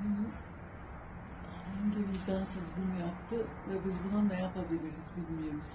Hangi vicdansız bunu yaptı ve biz buna ne yapabiliriz bilmiyoruz.